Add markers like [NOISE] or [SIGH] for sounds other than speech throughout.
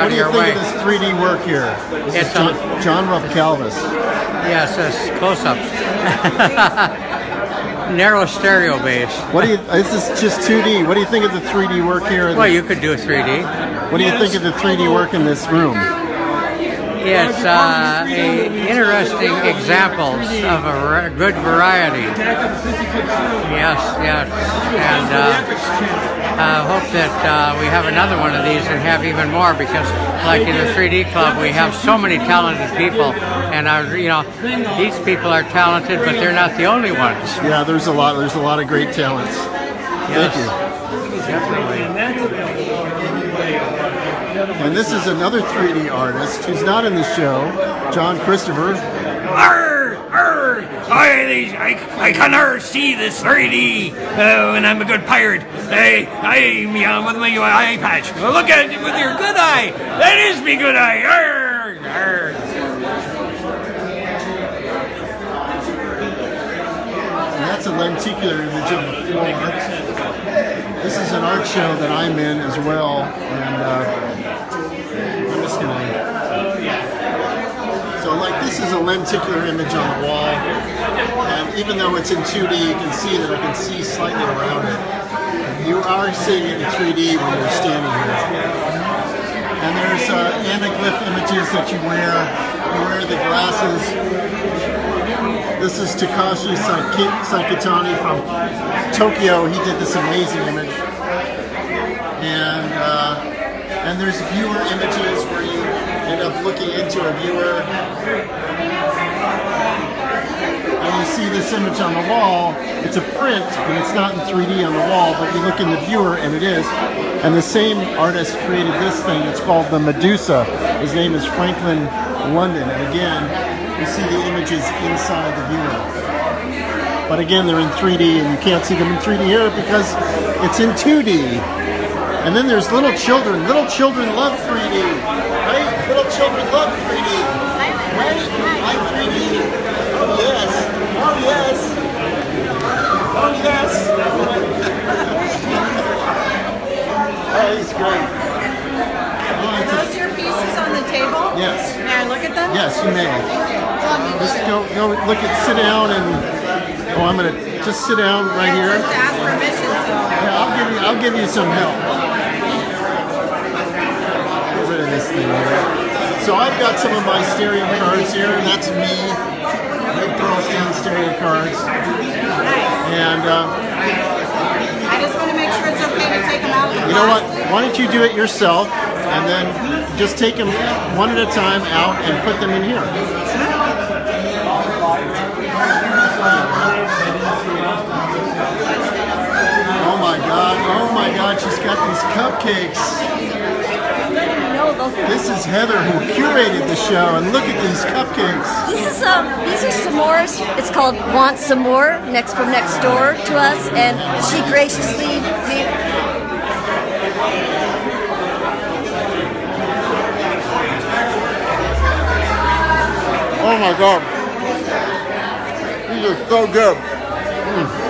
out what do you your think way. of this 3D work here? This It's is John, a- John Rupkalvis. Yes, it's close-ups. [LAUGHS] Narrow stereo base. What do you? This is just 2D. What do you think of the 3D work here? Well, you could do 3D. what do you think of the 3D work in this room? It's uh, a interesting examples of a good variety. Yes, yes, and uh, uh, hope that uh, we have another one of these and have even more because, like in the 3D Club, we have so many talented people, and our, you know, these people are talented, but they're not the only ones. Yeah, there's a lot. There's a lot of great talents. Yes, Thank you. definitely. And this is another 3D artist who's not in the show, John Christopher. Arr, arr, I, I, I can arr see this 3D, uh, and I'm a good pirate. I, I'm uh, with my eye patch. Look at it with your good eye. That is me good eye. Arr, arr. That's a lenticular image of the floor. This is an art show that I'm in as well, and uh, I'm just gonna. So, like, this is a lenticular image on the wall, and even though it's in 2D, you can see that I can see slightly around it. You are seeing it in 3D when you're standing here. And there's uh, anaglyph images that you wear. You wear the glasses. This is Takashi Saikitani from Tokyo. He did this amazing image. And uh, and there's viewer images where you end up looking into a viewer. And you see this image on the wall. It's a print, and it's not in 3D on the wall, but you look in the viewer, and it is. And the same artist created this thing. It's called the Medusa. His name is Franklin London. And again, you see the images inside the viewer. But again, they're in 3D, and you can't see them in 3D here because it's in 2D. And then there's little children. Little children love 3D, right? Little children love 3D. Right? Like 3D. Oh yes. Oh yes. Oh yes. [LAUGHS] oh, he's great. Oh, Are those your pieces on the table? yes. May I look at them? Yes, you may. Just go, go, look at, sit down, and oh, I'm gonna just sit down right here. to ask permission, so. Yeah, I'll give you, I'll give you some help. Get rid of this thing here. So I've got some of my stereo cards here. and That's me. Big Perlstein stereo cards. Nice. And uh, I just want to make sure it's okay to take them out you know what? Why don't you do it yourself, and then just take them one at a time out and put them in here. Oh my God! Oh my God! She's got these cupcakes. This is Heather who curated the show, and look at these cupcakes. This is um, these are s'mores. It's called Want Some More, next from next door to us, and she graciously. Oh my God! These are so good. Mm.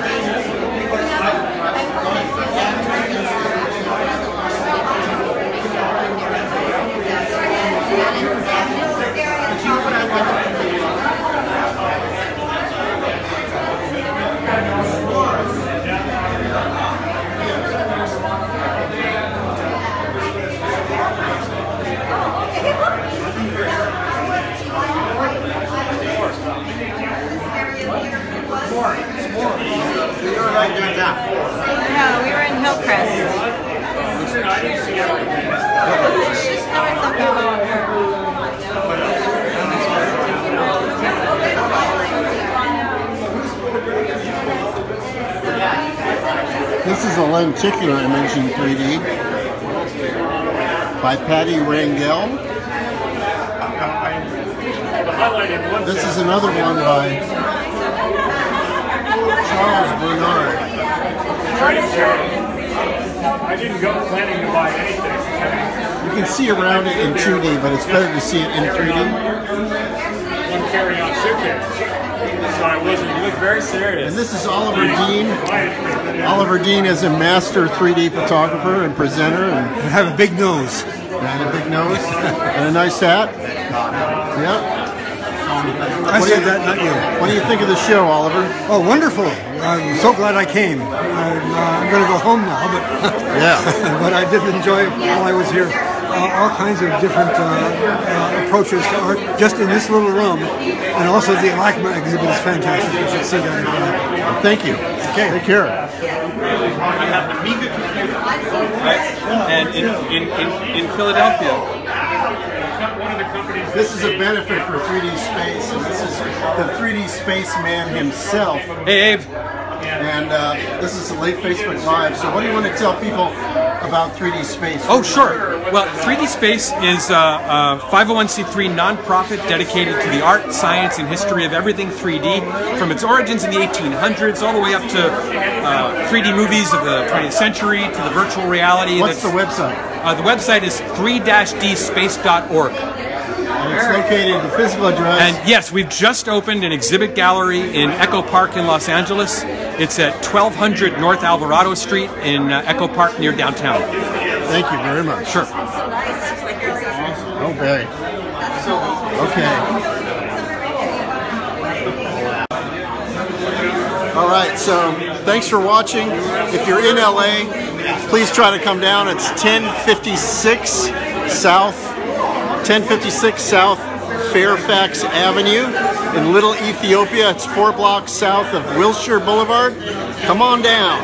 No, we were in Hillcrest. It's just north of Bellevue. This is a lenticular image in 3D by Patty Rangel. This is another one by Charles Bernard. I didn't go planning to buy anything. You can see around it in 2D, but it's better to see it in 3D. one carry-on suitcase. So I wasn't. You look very serious. And this is Oliver Dean. Oliver Dean is a master 3D photographer and presenter and I have a big nose. and a big nose and a nice hat. Yep. I What do said you- that, not you. What do you think of the show, Oliver? Oh, wonderful! I'm so glad I came. I'm, uh, I'm going to go home now, but [LAUGHS] [LAUGHS] Yeah. but I did enjoy while I was here uh, all kinds of different uh, uh, approaches to art just in this little room, and also the LACMA exhibit is fantastic. You should see that. if you. Thank you. Okay. Take care. I have the Amiga computer, right? And in, in, in, in Philadelphia, One of the companies. This is a benefit for 3D Space, and this is the 3D Space man himself. hey Abe, And uh, this is a late Facebook Live. So, what do you want to tell people about 3D Space? Oh, sure. Well, 3D Space is a, a 501c3 nonprofit dedicated to the art, science, and history of everything 3D, from its origins in the 1800s all the way up to uh, 3D movies of the 20th century to the virtual reality. What's the website? Uh, the website is 3-dspace.org. And it's located, the physical address. And yes, we've just opened an exhibit gallery in Echo Park in Los Angeles. It's at 1200 North Alvarado Street in uh, Echo Park near downtown. Thank you very much. Sure. Okay. Okay. All right, so thanks for watching. If you're in LA, please try to come down. It's 1056 South, 1056 South Fairfax Avenue in Little Ethiopia. It's four blocks south of Wilshire Boulevard. Come on down.